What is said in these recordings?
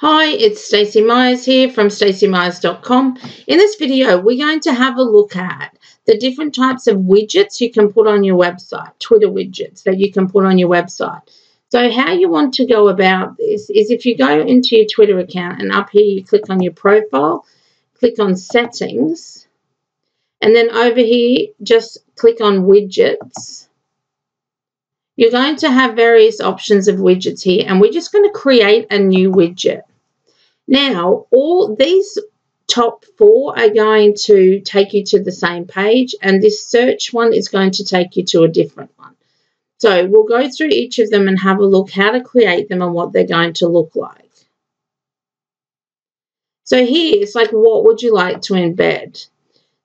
Hi, it's Stacey Myers here from staceymyers.com. In this video, we're going to have a look at the different types of widgets you can put on your website, Twitter widgets that you can put on your website. So how you want to go about this is if you go into your Twitter account and up here you click on your profile, click on settings, and then over here just click on widgets you're going to have various options of widgets here and we're just going to create a new widget. Now, all these top four are going to take you to the same page and this search one is going to take you to a different one. So we'll go through each of them and have a look how to create them and what they're going to look like. So here it's like, what would you like to embed?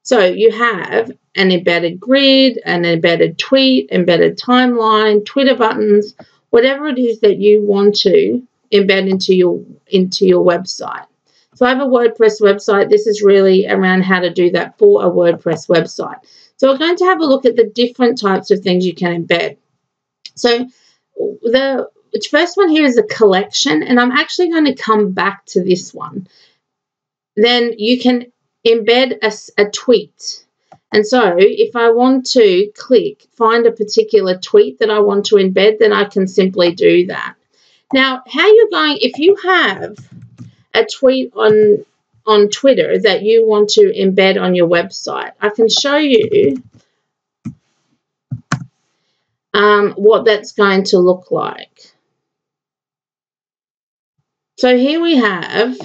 So you have an embedded grid, an embedded tweet, embedded timeline, Twitter buttons, whatever it is that you want to embed into your into your website. So I have a WordPress website. This is really around how to do that for a WordPress website. So we're going to have a look at the different types of things you can embed. So the first one here is a collection, and I'm actually going to come back to this one. Then you can embed a, a tweet. And so if I want to click find a particular tweet that I want to embed, then I can simply do that. Now, how you're going, if you have a tweet on on Twitter that you want to embed on your website, I can show you um, what that's going to look like. So here we have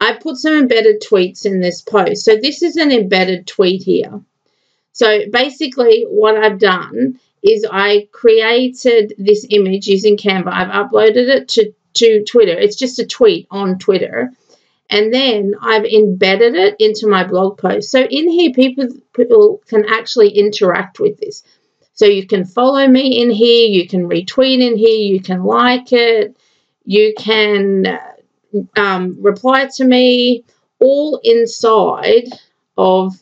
I put some embedded tweets in this post. So this is an embedded tweet here. So basically what I've done is I created this image using Canva. I've uploaded it to, to Twitter. It's just a tweet on Twitter. And then I've embedded it into my blog post. So in here, people, people can actually interact with this. So you can follow me in here. You can retweet in here. You can like it. You can um, reply to me all inside of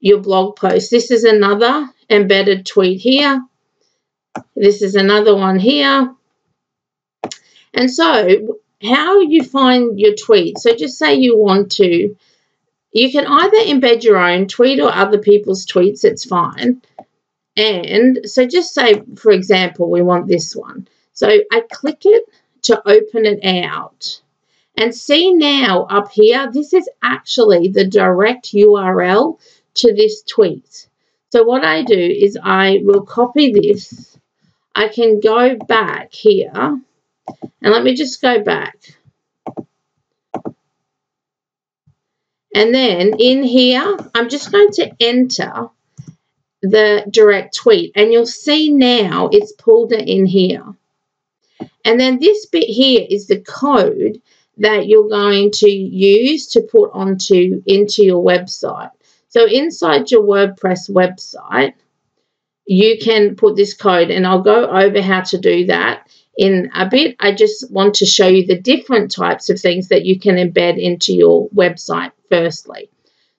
your blog post. This is another embedded tweet here. This is another one here. And so how you find your tweet. So just say you want to, you can either embed your own tweet or other people's tweets, it's fine. And so just say, for example, we want this one. So I click it to open it out. And see now up here, this is actually the direct URL to this tweet. So what I do is I will copy this. I can go back here and let me just go back. And then in here, I'm just going to enter the direct tweet and you'll see now it's pulled it in here. And then this bit here is the code that you're going to use to put onto into your website. So inside your WordPress website, you can put this code and I'll go over how to do that in a bit. I just want to show you the different types of things that you can embed into your website firstly.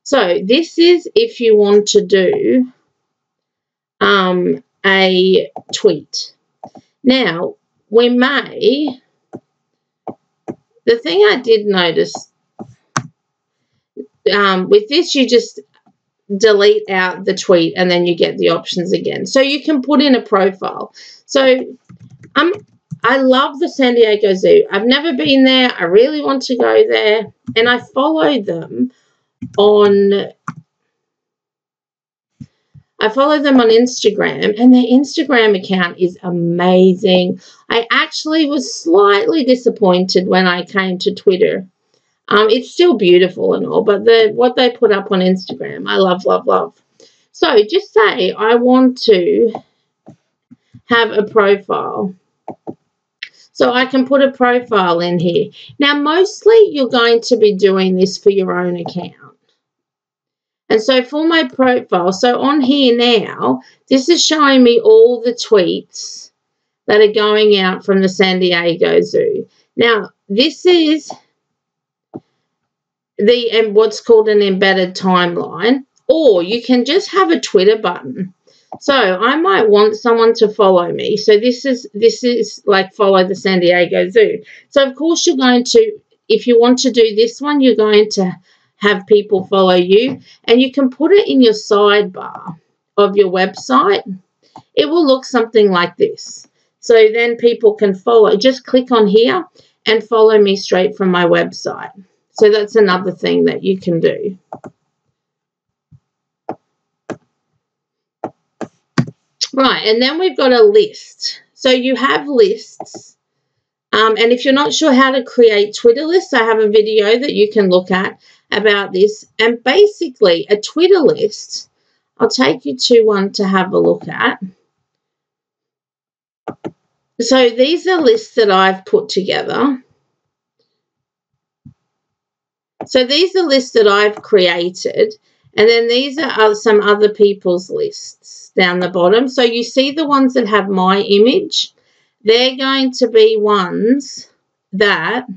So this is if you want to do um, a tweet. Now, we may the thing I did notice um, with this, you just delete out the tweet and then you get the options again. So you can put in a profile. So um, I love the San Diego Zoo. I've never been there. I really want to go there. And I follow them on I follow them on Instagram, and their Instagram account is amazing. I actually was slightly disappointed when I came to Twitter. Um, it's still beautiful and all, but the what they put up on Instagram, I love, love, love. So just say I want to have a profile. So I can put a profile in here. Now, mostly you're going to be doing this for your own account. And so for my profile, so on here now, this is showing me all the tweets that are going out from the San Diego Zoo. Now, this is the and what's called an embedded timeline, or you can just have a Twitter button. So I might want someone to follow me. So this is this is like follow the San Diego Zoo. So of course you're going to if you want to do this one, you're going to have people follow you. And you can put it in your sidebar of your website. It will look something like this. So then people can follow. Just click on here and follow me straight from my website. So that's another thing that you can do. Right, and then we've got a list. So you have lists. Um, and if you're not sure how to create Twitter lists, I have a video that you can look at about this. And basically, a Twitter list, I'll take you to one to have a look at. So these are lists that I've put together. So these are lists that I've created. And then these are some other people's lists down the bottom. So you see the ones that have my image. They're going to be ones that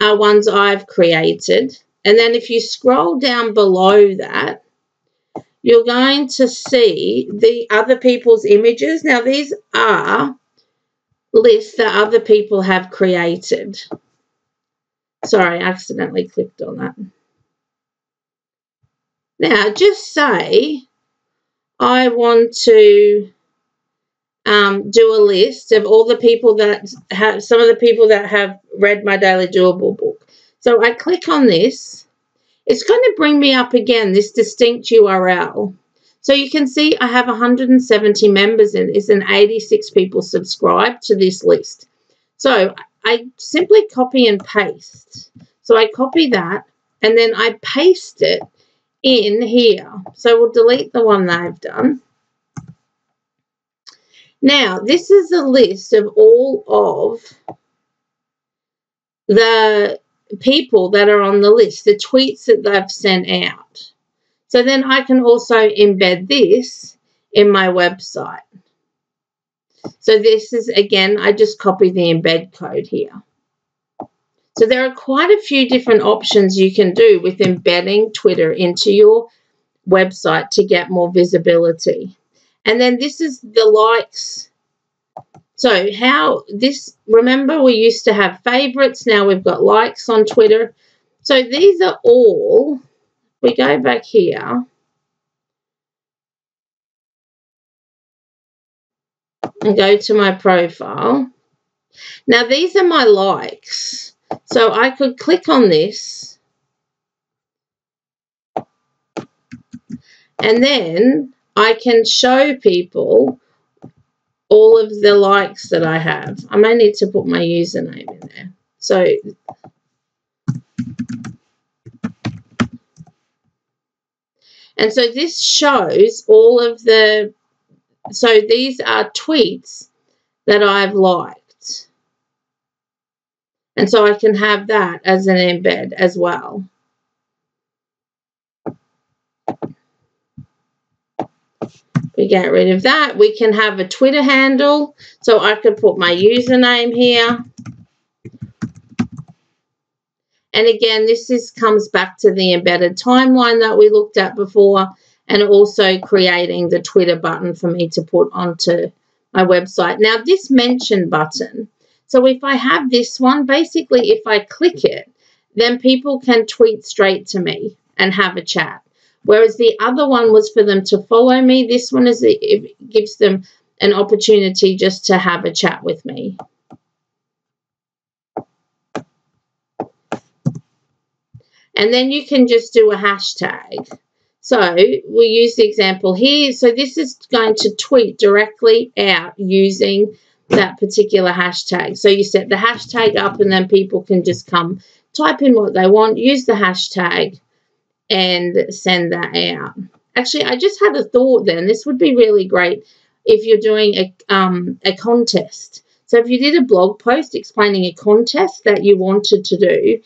are ones I've created. And then if you scroll down below that, you're going to see the other people's images. Now, these are lists that other people have created. Sorry, I accidentally clicked on that. Now, just say I want to um, do a list of all the people that have, some of the people that have read my Daily Doable book. So I click on this it's going to bring me up again, this distinct URL. So you can see I have 170 members in this and 86 people subscribe to this list. So I simply copy and paste. So I copy that and then I paste it in here. So we'll delete the one that I've done. Now, this is a list of all of the people that are on the list, the tweets that they've sent out. So then I can also embed this in my website. So this is, again, I just copy the embed code here. So there are quite a few different options you can do with embedding Twitter into your website to get more visibility. And then this is the likes so how this, remember we used to have favorites, now we've got likes on Twitter. So these are all, we go back here, and go to my profile. Now these are my likes. So I could click on this and then I can show people all of the likes that I have. I may need to put my username in there. So and so this shows all of the so these are tweets that I've liked. And so I can have that as an embed as well. We get rid of that. We can have a Twitter handle. So I could put my username here. And again, this is comes back to the embedded timeline that we looked at before and also creating the Twitter button for me to put onto my website. Now, this mention button, so if I have this one, basically if I click it, then people can tweet straight to me and have a chat. Whereas the other one was for them to follow me. This one is it gives them an opportunity just to have a chat with me. And then you can just do a hashtag. So we'll use the example here. So this is going to tweet directly out using that particular hashtag. So you set the hashtag up and then people can just come type in what they want, use the hashtag, and send that out. Actually, I just had a thought then. This would be really great if you're doing a, um, a contest. So if you did a blog post explaining a contest that you wanted to do,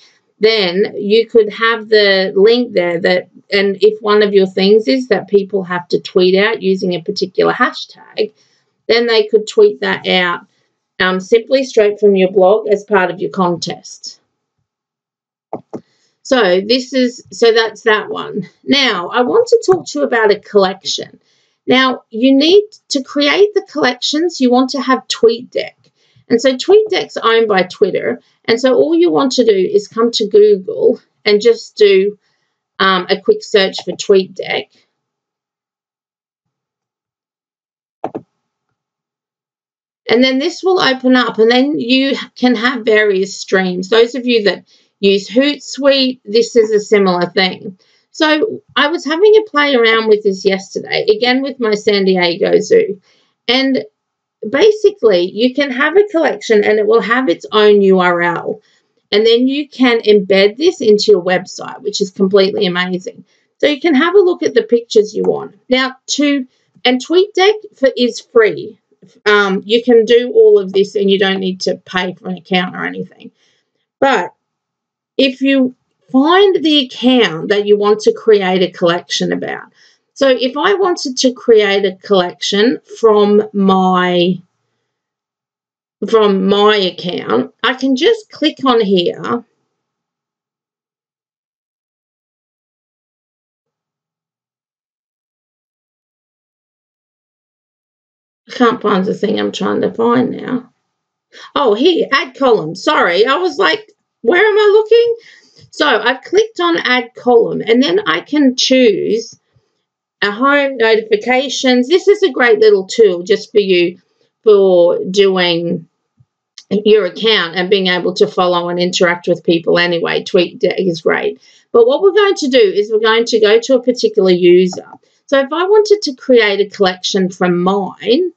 then you could have the link there that and if one of your things is that people have to tweet out using a particular hashtag, then they could tweet that out um, simply straight from your blog as part of your contest. So this is, so that's that one. Now, I want to talk to you about a collection. Now, you need to create the collections. You want to have TweetDeck. And so TweetDeck's owned by Twitter. And so all you want to do is come to Google and just do um, a quick search for TweetDeck. And then this will open up and then you can have various streams. Those of you that use Hootsuite, this is a similar thing. So I was having a play around with this yesterday, again with my San Diego Zoo. And basically, you can have a collection and it will have its own URL. And then you can embed this into your website, which is completely amazing. So you can have a look at the pictures you want. Now, to and TweetDeck for, is free um, you can do all of this and you don't need to pay for an account or anything. But if you find the account that you want to create a collection about, so if I wanted to create a collection from my from my account, I can just click on here I can't find the thing I'm trying to find now. Oh, here, add column. Sorry, I was like, where am I looking? So I've clicked on add column and then I can choose home notifications. This is a great little tool just for you for doing your account and being able to follow and interact with people anyway. Tweet is great. But what we're going to do is we're going to go to a particular user. So if I wanted to create a collection from mine,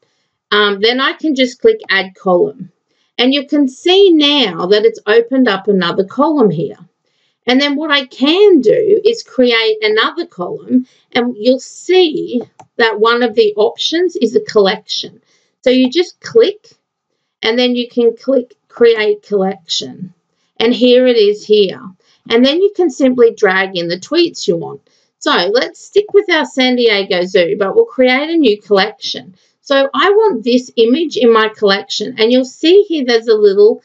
um, then I can just click add column. And you can see now that it's opened up another column here. And then what I can do is create another column and you'll see that one of the options is a collection. So you just click and then you can click create collection. And here it is here. And then you can simply drag in the tweets you want. So let's stick with our San Diego Zoo, but we'll create a new collection. So I want this image in my collection. And you'll see here there's a little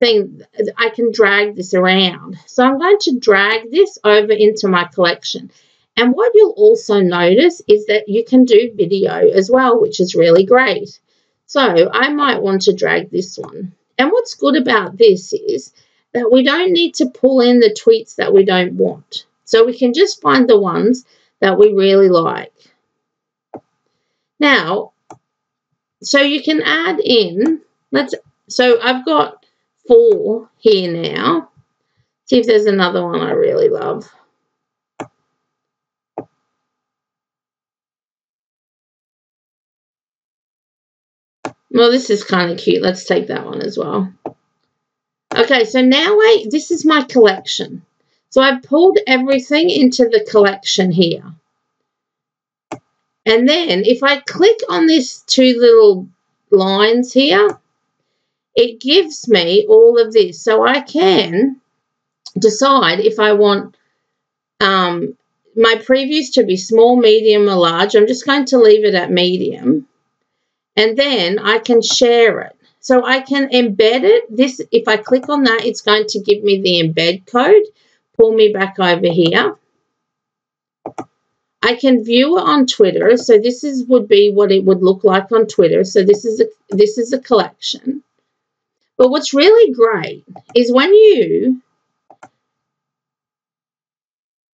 thing. I can drag this around. So I'm going to drag this over into my collection. And what you'll also notice is that you can do video as well, which is really great. So I might want to drag this one. And what's good about this is that we don't need to pull in the tweets that we don't want. So we can just find the ones that we really like. Now, so you can add in, let's, so I've got four here now. See if there's another one I really love. Well, this is kind of cute. Let's take that one as well. Okay, so now I, this is my collection. So I've pulled everything into the collection here. And then if I click on these two little lines here, it gives me all of this. So I can decide if I want um, my previews to be small, medium, or large. I'm just going to leave it at medium. And then I can share it. So I can embed it. This, if I click on that, it's going to give me the embed code. Pull me back over here. I can view it on Twitter. So this is would be what it would look like on Twitter. So this is a this is a collection. But what's really great is when you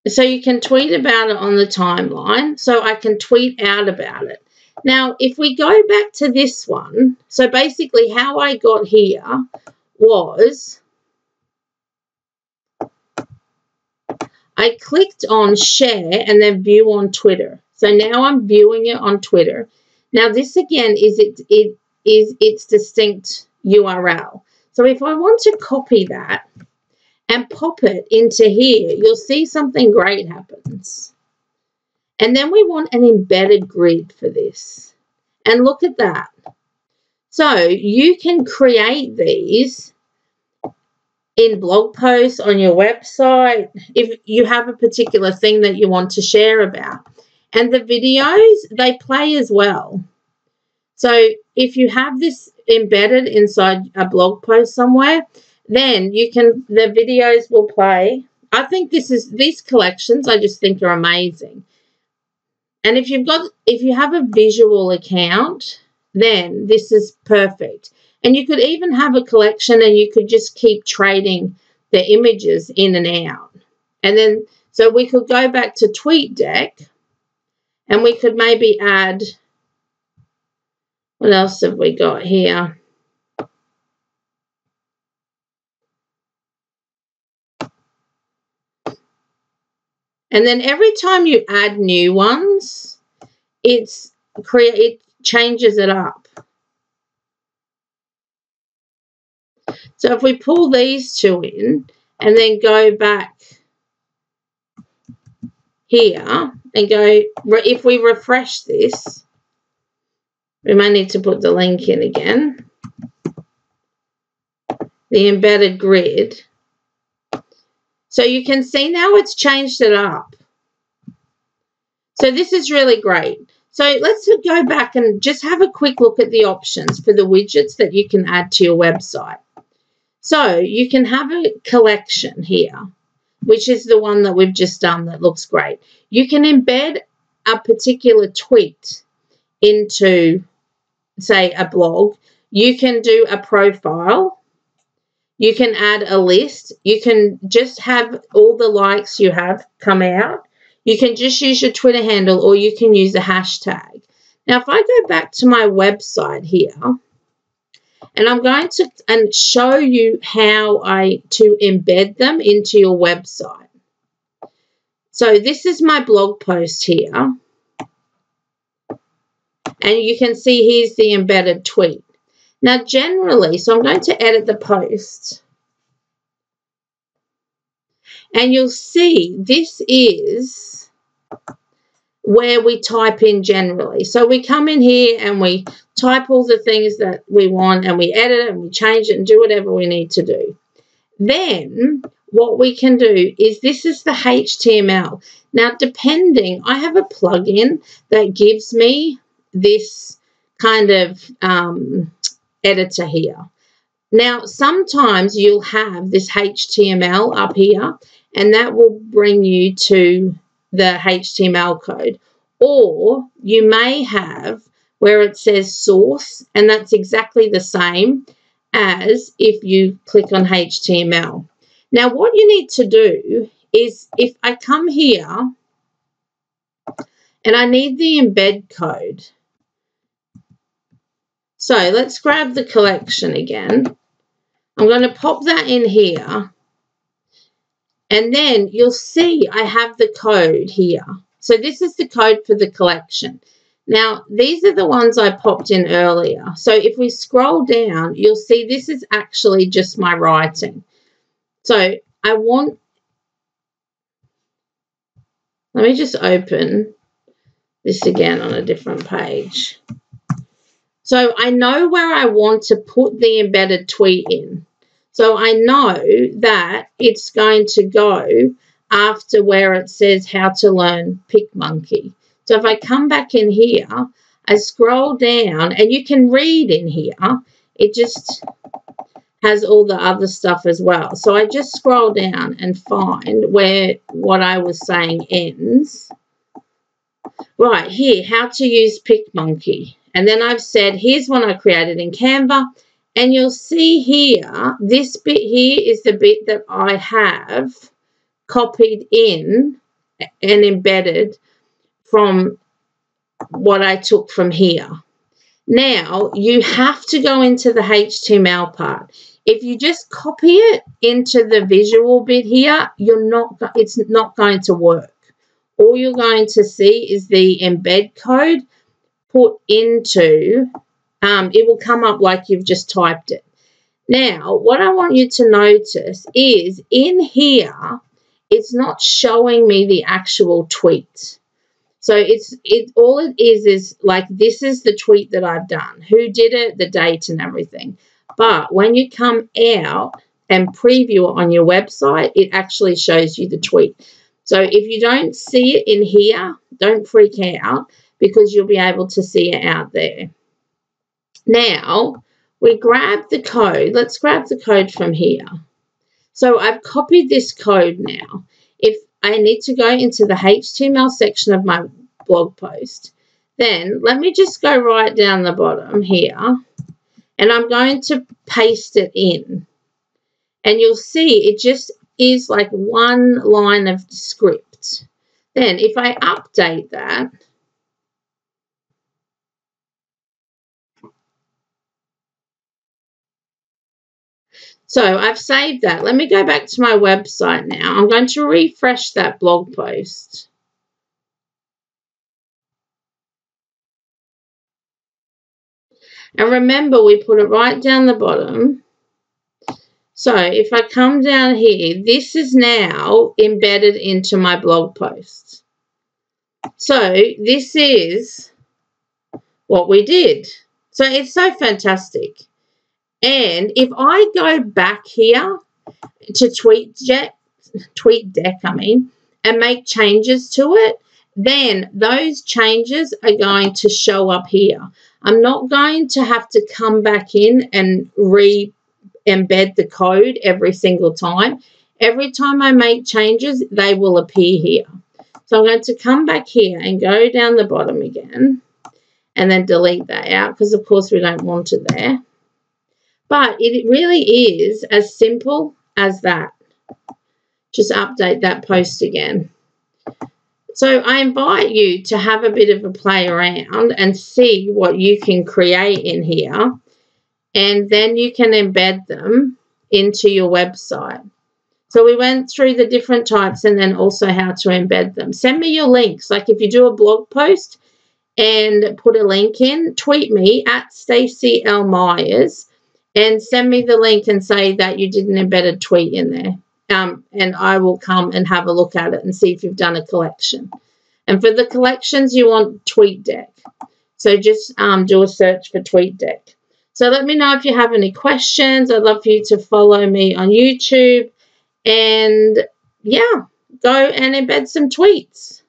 so you can tweet about it on the timeline. So I can tweet out about it. Now, if we go back to this one, so basically how I got here was I clicked on share and then view on Twitter. So now I'm viewing it on Twitter. Now this again is it, it is its distinct URL. So if I want to copy that and pop it into here, you'll see something great happens. And then we want an embedded grid for this. And look at that. So you can create these in blog posts on your website if you have a particular thing that you want to share about. And the videos, they play as well. So if you have this embedded inside a blog post somewhere, then you can, the videos will play. I think this is, these collections I just think are amazing. And if you've got, if you have a visual account, then this is perfect. And you could even have a collection and you could just keep trading the images in and out. And then, so we could go back to TweetDeck and we could maybe add, what else have we got here? And then every time you add new ones, it's create it changes it up. So if we pull these two in and then go back here and go, if we refresh this, we may need to put the link in again. The embedded grid. So you can see now it's changed it up. So this is really great. So let's go back and just have a quick look at the options for the widgets that you can add to your website. So you can have a collection here, which is the one that we've just done that looks great. You can embed a particular tweet into, say, a blog. You can do a profile you can add a list. You can just have all the likes you have come out. You can just use your Twitter handle or you can use a hashtag. Now, if I go back to my website here, and I'm going to and show you how I to embed them into your website. So this is my blog post here. And you can see here's the embedded tweet. Now, generally, so I'm going to edit the post. And you'll see this is where we type in generally. So we come in here and we type all the things that we want and we edit it and we change it and do whatever we need to do. Then what we can do is this is the HTML. Now, depending, I have a plugin that gives me this kind of um, editor here. Now, sometimes you'll have this HTML up here, and that will bring you to the HTML code. Or you may have where it says source, and that's exactly the same as if you click on HTML. Now, what you need to do is if I come here and I need the embed code, so let's grab the collection again. I'm going to pop that in here. And then you'll see I have the code here. So this is the code for the collection. Now, these are the ones I popped in earlier. So if we scroll down, you'll see this is actually just my writing. So I want, let me just open this again on a different page. So I know where I want to put the embedded tweet in. So I know that it's going to go after where it says how to learn PicMonkey. So if I come back in here, I scroll down and you can read in here. It just has all the other stuff as well. So I just scroll down and find where what I was saying ends. Right, here, how to use PicMonkey. And then I've said, here's one I created in Canva. And you'll see here, this bit here is the bit that I have copied in and embedded from what I took from here. Now, you have to go into the HTML part. If you just copy it into the visual bit here, you're not, it's not going to work. All you're going to see is the embed code put into, um, it will come up like you've just typed it. Now, what I want you to notice is in here, it's not showing me the actual tweet. So it's it all it is is like this is the tweet that I've done. Who did it, the date and everything. But when you come out and preview it on your website, it actually shows you the tweet. So if you don't see it in here, don't freak out because you'll be able to see it out there. Now, we grab the code. Let's grab the code from here. So I've copied this code now. If I need to go into the HTML section of my blog post, then let me just go right down the bottom here and I'm going to paste it in. And you'll see it just is like one line of script. Then if I update that, So I've saved that. Let me go back to my website now. I'm going to refresh that blog post. And remember, we put it right down the bottom. So if I come down here, this is now embedded into my blog post. So this is what we did. So it's so fantastic. And if I go back here to TweetDeck, tweet deck, I mean, and make changes to it, then those changes are going to show up here. I'm not going to have to come back in and re-embed the code every single time. Every time I make changes, they will appear here. So I'm going to come back here and go down the bottom again and then delete that out because, of course, we don't want it there. But it really is as simple as that. Just update that post again. So I invite you to have a bit of a play around and see what you can create in here. And then you can embed them into your website. So we went through the different types and then also how to embed them. Send me your links. Like if you do a blog post and put a link in, tweet me at Stacey L. Myers and send me the link and say that you did an embedded tweet in there. Um, and I will come and have a look at it and see if you've done a collection. And for the collections, you want TweetDeck. So just um, do a search for TweetDeck. So let me know if you have any questions. I'd love for you to follow me on YouTube. And yeah, go and embed some tweets.